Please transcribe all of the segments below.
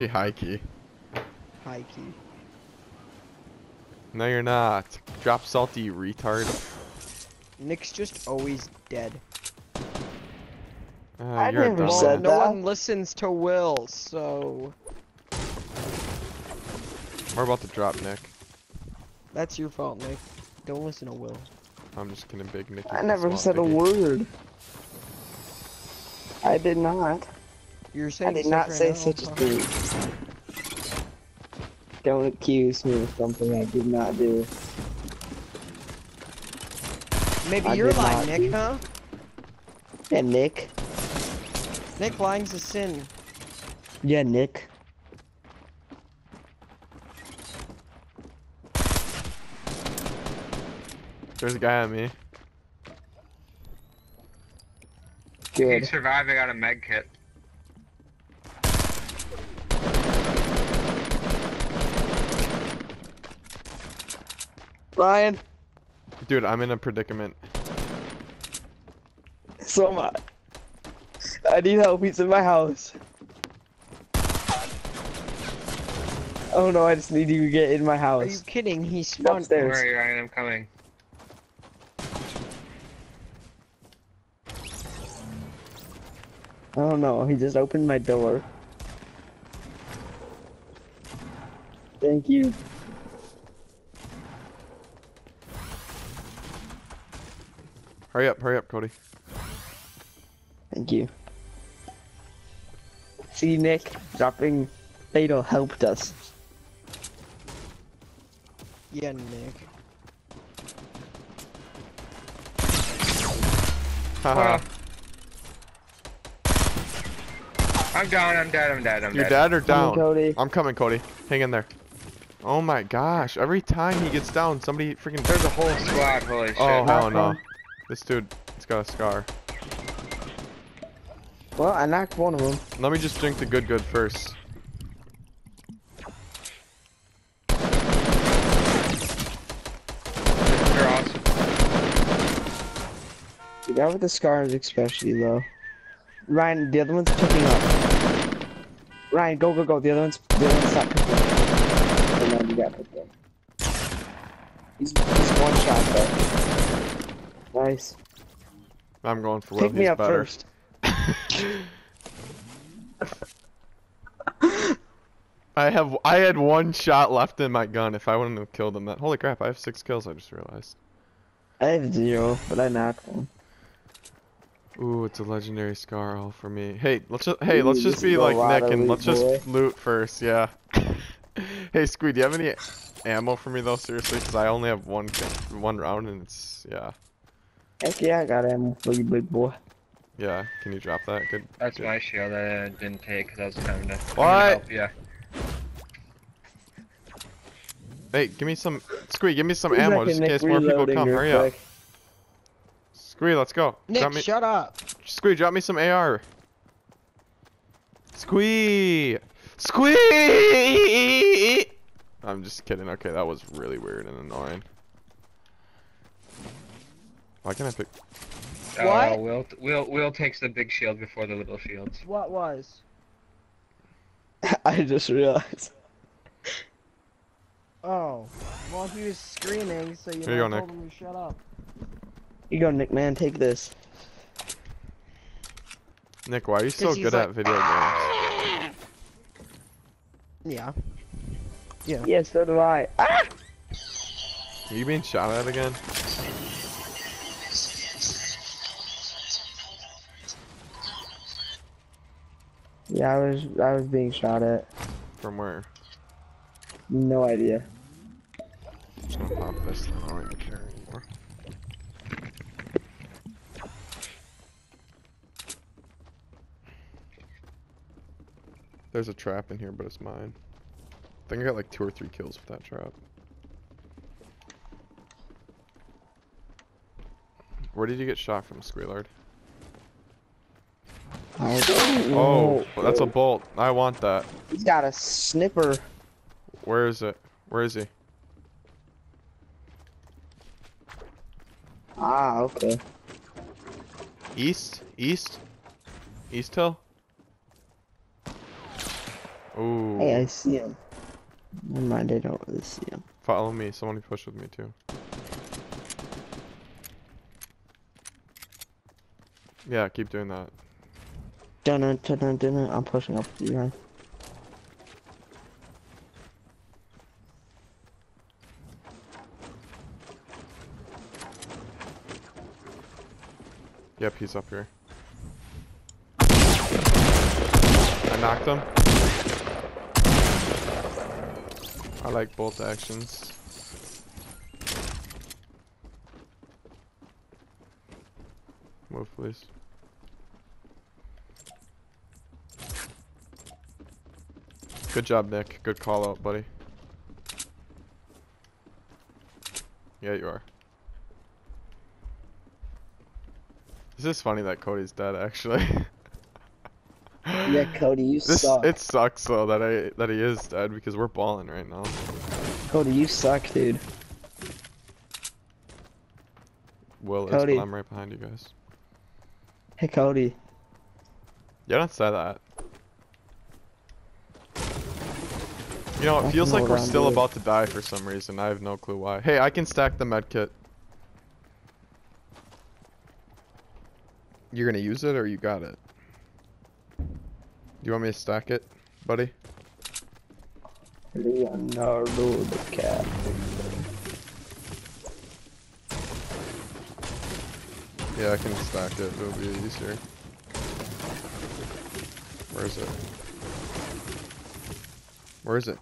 Hey, high key. High key. No, you're not. Drop salty, retard. Nick's just always dead. Uh, I you're never said dumbass. no that. one listens to Will, so We're about to drop Nick. that's your fault, Nick. Don't listen to Will. I'm just kidding, big Nick. I never said a word. I did not. You're saying I did not say now, such a thing. Don't accuse me of something I did not do. Maybe I you're lying, Nick, do- huh? Yeah, Nick. Nick, lying's a sin. Yeah, Nick. There's a guy on me. He Good. survived, I got a med kit. Ryan, Dude, I'm in a predicament. so am I. I need help. He's in my house. Oh no, I just need you to get in my house. Are you house. kidding? He spawned. Upstairs. Where are you, Ryan? I'm coming. I don't know, he just opened my door. Thank you. Hurry up, hurry up, Cody. Thank you. See, Nick, dropping Fatal helped us. Yeah, Nick. Haha. I'm down, I'm dead, I'm dead, I'm You're dead. dead or Come on, down? Cody. I'm coming, Cody. Hang in there. Oh my gosh. Every time he gets down, somebody freaking. There's a whole squad, holy oh, shit. Oh, hell How no. Come? This dude, he's got a scar. Well, I knocked one of them. Let me just drink the good good first. You're awesome. The guy with the scars especially low. Ryan, the other one's picking up. Ryan, go, go, go. The other one's, the other one's not picking up. And then you got picked up. He's, he's one shot though. Nice. I'm going for. Pick me up better. first. I have I had one shot left in my gun. If I wouldn't have killed him, that holy crap! I have six kills. I just realized. I have zero, but I knocked one. Ooh, it's a legendary scar all for me. Hey, let's just hey, let's just be like Nick and let's just boy. loot first. Yeah. hey, Squid, do you have any ammo for me though? Seriously, because I only have one one round and it's yeah Heck yeah, I got ammo for you, big boy. yeah. Can you drop that? Good. That's good. my shield that I didn't take because I was coming to, coming to What? help you. Hey, give me some Squid. Give me some ammo just in case more people come. Hurry up. quick. Squid, let's go. Nick, drop me, shut up. Squee, drop me some AR. Squee! Squee! I'm just kidding. Okay, that was really weird and annoying. Why can't I pick? Oh, What? Will, Will, Will takes the big shield before the little shields. What was? I just realized. Oh, well, he was screaming, so you Here you go, I Nick. told him to shut up. You go, Nick, man. Take this. Nick, why are you so good like- at video games? Yeah. Yeah. Yeah, so do I. Ah! Are you being shot at again? Yeah, I was I was being shot at. From where? No idea. Just gonna pop this. I don't even care anymore. There's a trap in here, but it's mine. I think I got like two or three kills with that trap. Where did you get shot from, Squealard? I. Oh, that's a bolt. I want that. He's got a snipper. Where is it? Where is he? Ah, okay. East? East? East Hill? Ooh. Hey, I see him. Never mind, I don't really see him. Follow me. Someone push with me too. Yeah, keep doing that. Dun dun dun dun dun. I'm pushing up you, Ryan. Yep, he's up here. I knocked him. I like both actions. Move, please. Good job, Nick. Good call out, buddy. Yeah, you are. This is funny that Cody's dead, actually. Yeah, Cody, you This suck. it sucks though that I that he is dead because we're balling right now. Cody, you suck, dude. Will is, Cody. but I'm right behind you guys. Hey, Cody. Yeah, don't say that. You know, it feels like we're still about to die for some reason. I have no clue why. Hey, I can stack the med kit. You're gonna use it or you got it? Do you want me to stack it, buddy? Leonardo DiCaprio. Yeah, I can stack it. It'll be easier. Where is it? Where is it?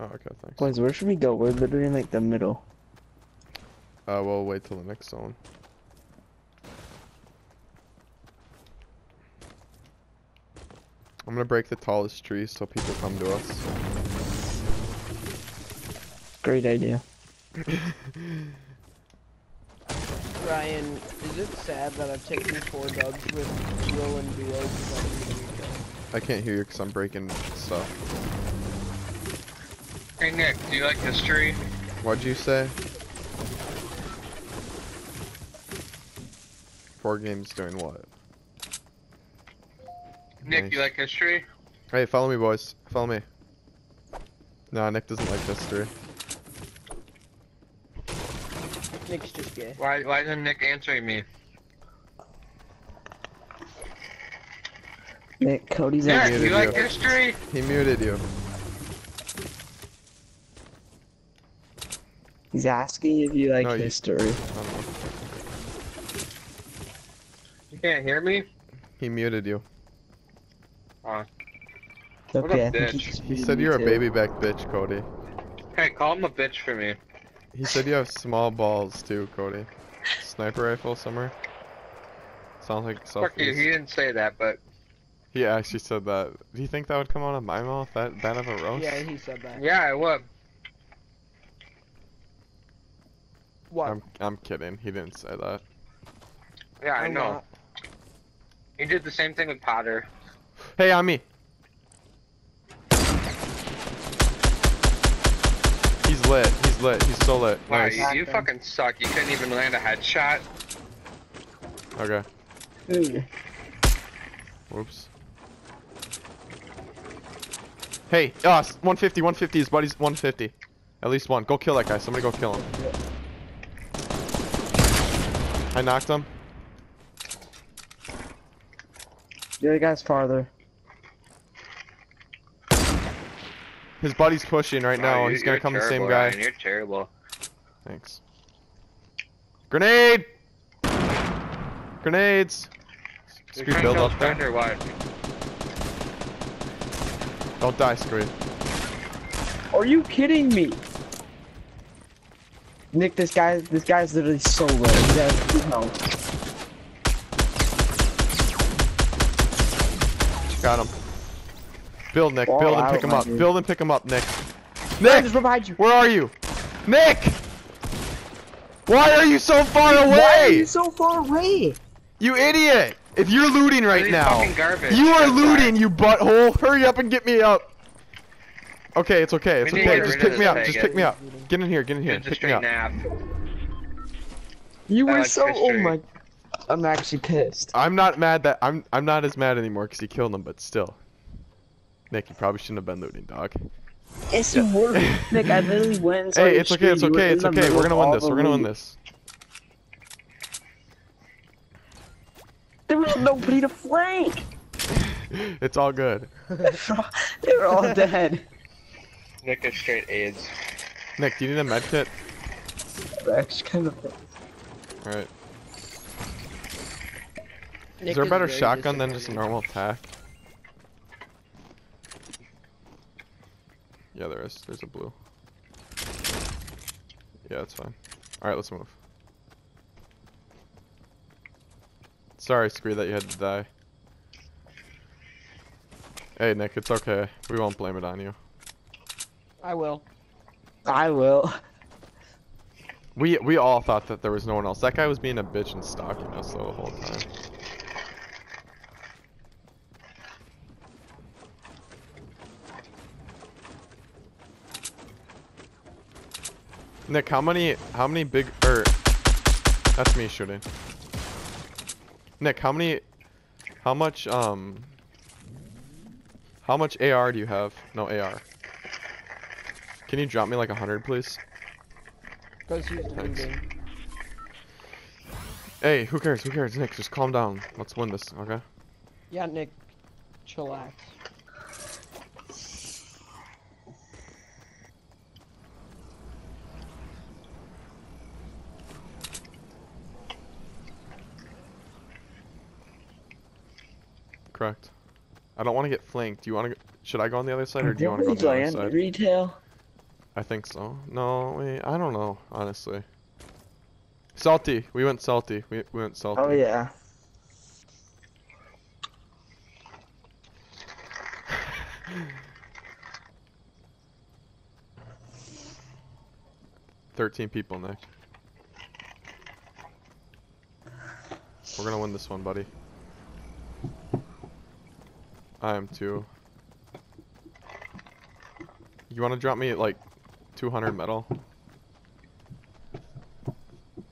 Oh, okay, thanks. Boys, where should we go? We're literally in like the middle. Uh, we'll wait till the next zone. I'm gonna break the tallest tree so people come to us. Great idea. Ryan, is it sad that I've taken four dubs with duo and duo because I didn't even go? I can't hear you because I'm breaking stuff. Hey Nick, do you like history? What'd you say? Four games doing what? Nick, Nice. you like history? Hey, follow me, boys. Follow me. Nah, Nick doesn't like history. Nick's just gay. Why why isn't Nick answering me? Nick, Cody's Nick, on muted you like history? He muted you. He's asking if you like No, you- history. I don't know. You can't hear me? He muted you. Oh. It's What a okay, think bitch. just He said you're a baby back bitch, Cody. Hey, call him a bitch for me. He said you have small balls too, Cody. Sniper rifle somewhere? Sounds like Fuck you, he didn't say that, but He actually said that. Do you think that would come out of my mouth? That that of a roast? Yeah, he said that. yeah, I would. What? I'm I'm kidding. He didn't say that. Yeah, I I'm know. not. He did the same thing with Potter. Hey, on me. He's lit. He's lit. He's so lit. Wow, Nice. you, you fucking suck. You couldn't even land a headshot. Okay. Ooh. Whoops. Hey, uh, 150, 150. His buddy's 150. At least one. Go kill that guy. Somebody go kill him. I knocked him. The other guy's farther. His buddy's pushing right now. you- He's gonna you're come the same guy. Ryan, You're terrible. Thanks. Grenade! Grenades! You're Screw build up there. Spend? Don't die, Screed. Are you kidding me? Nick, this guy, this guy's literally so low. He has two health. Got him. Build, Nick. Fall Build and pick him up. dude. Build and pick him up, Nick. Nick! just right behind you. Where are you? Nick! Why are you so far away? Why are you so far away? You idiot! If you're looting right He's now, you are looting, you butthole. Hurry up and get me up. Okay, it's okay. It's We okay. Just pick me up. Just pick me up. Get in here. Get in here. Pick me up. nap. You were so. Oh my. I'm actually pissed. I'm not mad that I'm I'm not as mad anymore because he killed him, but still. Nick, you probably shouldn't have been looting, dog. It's Yeah. work. Nick, I literally went and saw Hey, it's okay, it's screen. You were okay, it's okay. We're gonna win this. We're gonna win this. There was nobody to flank. It's all good. they were all dead. Nick is straight AIDS. Nick, do you need a med kit? That's kind of. Alright. Is there a better shotgun than just a normal attack? Yeah, there is. There's a blue. Yeah, it's fine. Alright, let's move. Sorry, Scree, that you had to die. Hey, Nick, it's okay. We won't blame it on you. I will. I will. We we all thought that there was no one else. That guy was being a bitch and stalking us though the whole time. Nick, how many how many big er that's me shooting. Nick, how many how much um how much AR do you have? No AR. Can you drop me like a hundred please? Because he's Thanks. looting. Hey, who cares? Who cares? Nick, just calm down. Let's win this, okay? Yeah, Nick, chillax. Correct. I don't want to get flanked. Do you want to? Should I go on the other side, or do you want to go on the other side? Retail. I think so. No, wait. I don't know. Honestly. Salty. We went salty. We, we went salty. Oh yeah. Thirteen people, Nick. We're gonna win this one, buddy. I am too. You wanna drop me like 200 metal?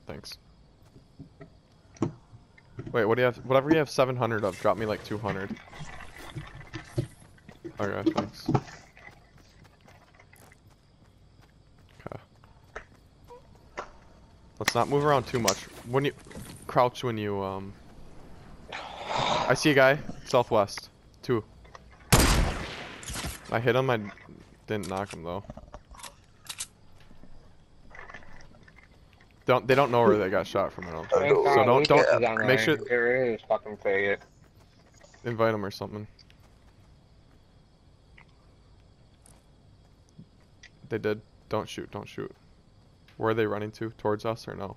Thanks. Wait, what do you have? Whatever you have 700 of, drop me like 200. Okay, thanks. Okay. Let's not move around too much. When you crouch when you um I see a guy southwest. Two. I hit him, I didn't knock him though. Don't they don't know where they got shot from I don't think. So don't don't make sure Get rid of this fucking faggot. invite him or something. They did. Don't shoot, don't shoot. Where are they running to? Towards us or no?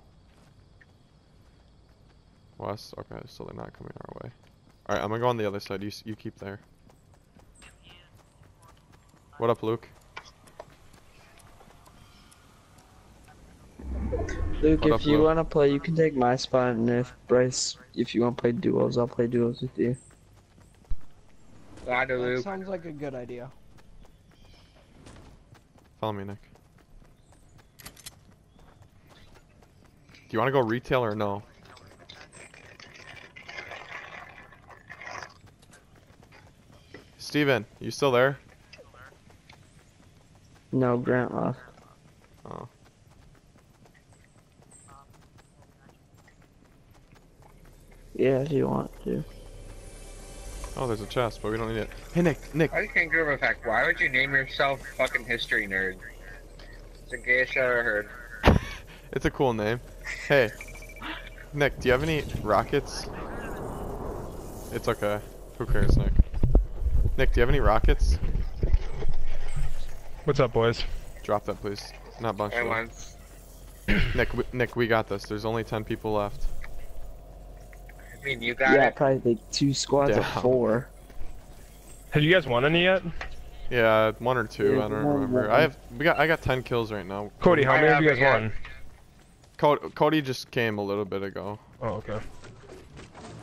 West? Okay, so they're not coming our way. Alright, I'm gonna go on the other side. You, you keep there. What up, Luke? Luke, What if up, you Luke? wanna play, you can take my spot, and if Bryce, if you wanna play duos, I'll play duos with you. Ladder That loop. sounds like a good idea. Follow me, Nick. Do you want to go retail or no? Steven, you still there? No, Grant left. Oh. Yeah, if you want to. Oh, there's a chest, but we don't need it. Hey, Nick, Nick. I just can't give a fact. Why would you name yourself fucking history nerd? It's the gayest shit I ever heard. It's a cool name. Hey, Nick, do you have any rockets? It's okay. Who cares, Nick? Nick, do you have any rockets? What's up, boys? Drop that, please. Not bunch. I Nick, we, Nick, we got this. There's only ten people left. I mean, you got Yeah, it. probably like two squads of four. Have you guys won any yet? Yeah, one or two. Yeah, I don't remember. one. I have. We got. I got ten kills right now. Cody, how I many have you guys yet. won? Cody, Cody just came a little bit ago. Oh, okay.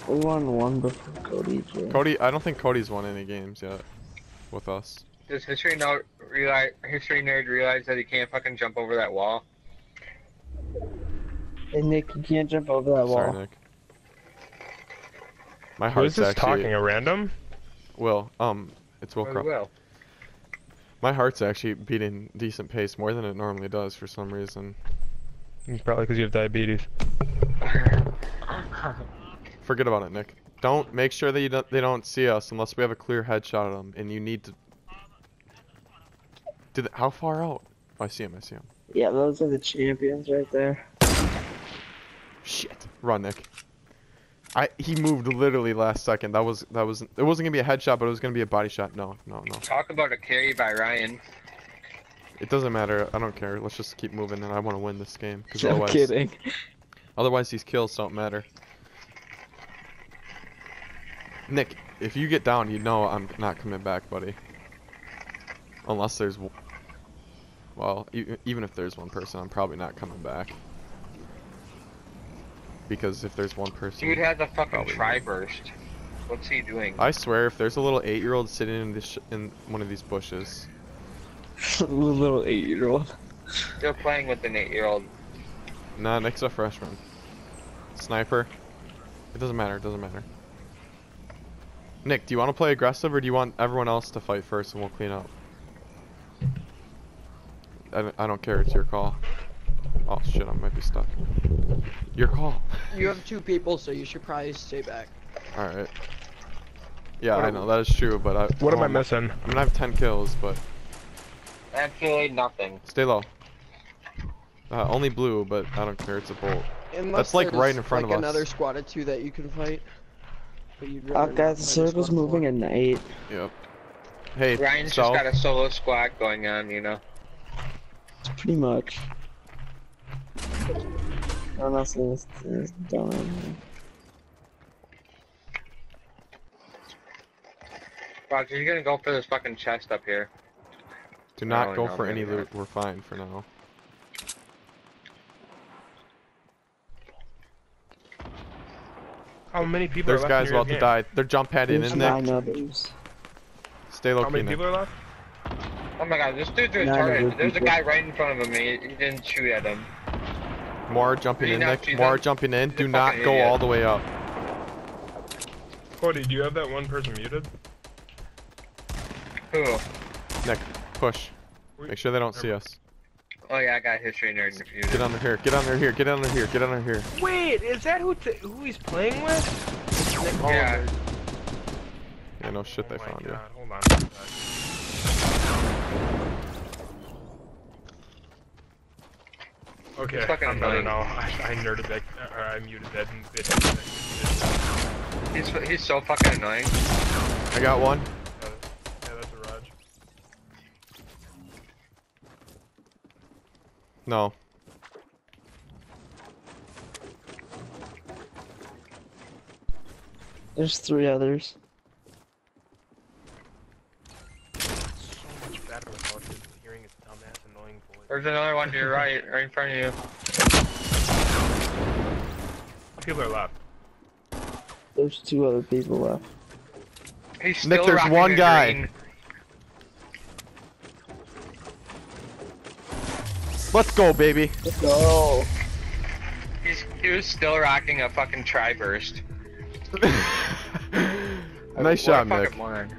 We won one before Cody. Jay. Cody, I don't think Cody's won any games yet with us. Does history nerd realize? History nerd realize that he can't fucking jump over that wall? Hey Nick, you can't jump over that Sorry, wall. Nick. My Who is heart's this actually talking? A random? Well, Um, It's woke We up. will. My heart's actually beating decent pace, more than it normally does for some reason. Probably because you have diabetes. Forget about it, Nick. Don't make sure that you don't, they don't see us unless we have a clear headshot of them, and you need to. Did how far out? Oh, I see him. I see him. Yeah, those are the champions right there. Shit. Run, Nick. I he moved literally last second. That was that was it wasn't gonna be a headshot, but it was gonna be a body shot. No, no, no. Talk about a carry by Ryan. It doesn't matter. I don't care. Let's just keep moving, and I want to win this game. 'cause I'm otherwise, kidding. Otherwise, these kills don't matter. Nick, if you get down, you know I'm not coming back, buddy. Unless there's, well, e- even if there's one person, I'm probably not coming back. Because if there's one person, Dude has a fucking Probably tri burst. What's he doing? I swear, if there's a little eight-year-old sitting in this sh in one of these bushes, little eight-year-old. Still playing with an eight-year-old. nah, Nick's a freshman. Sniper, it doesn't matter. It doesn't matter. Nick, do you want to play aggressive or do you want everyone else to fight first and we'll clean up? I don't, I don't care. It's your call. Oh shit, I might be stuck. Your call. You have two people, so you should probably stay back. All right. Yeah, What I am- know that is true, but I. What am I missing? I'm gonna have 10 kills, but Absolutely nothing. stay low. Uh, only blue, but I don't care. It's a bolt. Unless like, right in front like of us. another squad of two that you can fight. But you'd rather Oh, not guys, the circle's moving four. at night. Yep. Hey, Ryan's so just got a solo squad going on, you know. It's pretty much. Unless it's, it's done. Roger, you're gonna go for this fucking chest up here. do not Oh, go no, for any not. loot. We're fine for now. How many people There's are left guys in your about to die. They're jump padding in there. nine others. Stay low How many Nick. people are left? Oh my god, this dude's Nine other retarded. There's a people. guy right in front of him. He, he didn't shoot at him. More jumping in, not Nick. see More jumping in. Do not go idiot. all the way up. Cody, do you have that one person muted? Who? Nick, push. Make sure they don't see us. Oh yeah, I got history nerd confused. Get under here. Get under here. Get under here. Get under here. Wait, is that who t who he's playing with? Nick Yeah. Oh, yeah, no shit. oh They found God, Hold on. Okay, fucking I'm better annoying. now. I, I nerded that, or I muted that. bit. He's he's so fucking annoying. I got one. Uh, yeah, that's a Raj. No. There's three others. So much better without his hearing his dumbass annoying voice. There's another one to your right, right in front of you. People are left. There's two other people left. He's Nick, there's one a guy. green. Let's go, baby. Let's go. He's he was still rocking a fucking tri burst. nice shot, what a Nick. fucking moron.